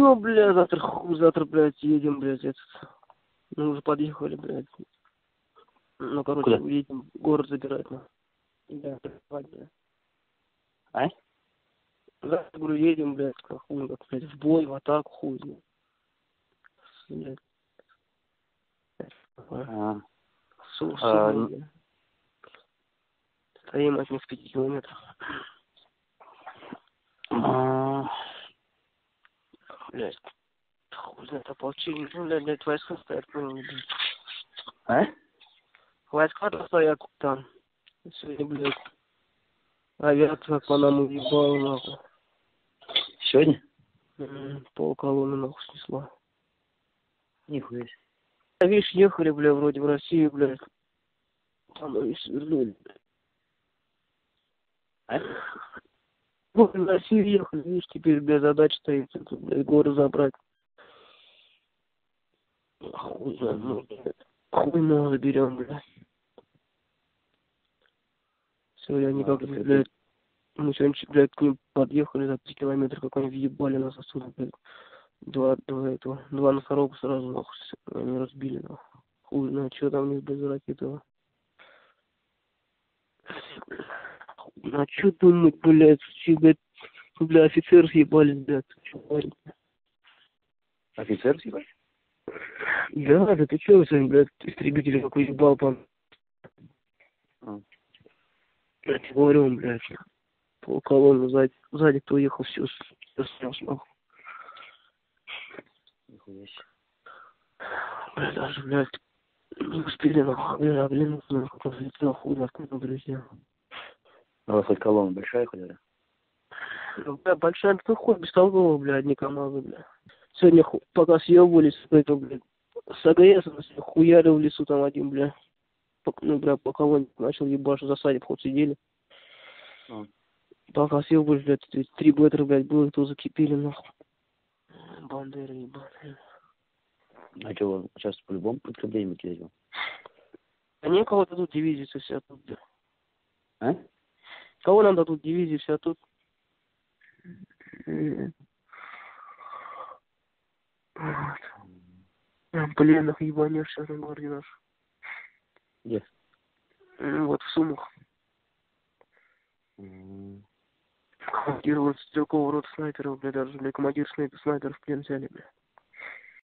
чё, бля, завтра хуй, завтра, блядь, едем, блядь, этот. Мы уже подъехали, блядь. Ну, короче, Куда? едем город забирать, ну. Да, бля. А? Завтра, говорю, едем, блядь, как хуй, как, блядь, в бой, в атаку, хуй, знает. Блядь. А, Су- А, су- бля. Стоим от них в пяти километрах. а, Блядь. Хуй знает, ополчение, ну, блядь, блядь, войска стоят, блядь. а? Войска стоят там. Сегодня, блядь, авиация по нам уебала, нахуй. Сегодня? М, Пол колонны, нахуй, снесла. Нихуя себе. А видишь, ехали, бля, вроде в Россию, блядь. Там они свернули. А? Вот в Россию ехали, видишь, теперь, бля, задача стоит, это, блядь, горы забрать. Хуй знает, ну, блядь. Хуй мы заберем, блядь. Сегодня они А, как, это- блядь, мы сегодня, блядь, к ним подъехали за три километра, как они въебали нас отсюда, блядь. Два, два этого, два носорога сразу, нахуй, они разбили, нахуй. Хуй знает, что там у них, за ракеты, нахуй. А что думать, блядь, че, блядь, бля, офицеры съебались, блядь, чё говоришь? Офицер, типа? Да, да ты чё, сегодня, блядь, истребитель какой ебал, пан. А. Я тебе говорю, он, блядь, пол колонны сзади, сзади кто ехал, все, все снес, нахуй. Нихуя себе. Бля, даже, блядь, не успели, нахуй, бля, оглянуться, нахуй, как взлетел, хуй, откуда, друзья. А у вас хоть колонна большая хоть, да? Ну, бля, большая, кто хоть бестолково, бля, одни команды, бля. Сегодня, ху- пока съебывались, это, блядь, с АГС, хуяли в лесу там один, бля. Ну, бля, пока он начал ебашить, в засаде, вход сидели. А. Пока съебывались, блядь, три беттера, блядь, было, то закипели, нахуй. Бандеры ебаные. А что, сейчас по-любому подкрепление кидать? А не кого дадут дивизии, все тут, бля. А? Кого нам дадут дивизии, вся тут? М. Вот. Пленных ебанешь сейчас на гвардии наш. Где? М, Вот в Сумах. М, Командир вот стрелкового рота снайперов, бля, даже, бля, командир снайпер, снайперов в плен взяли, бля.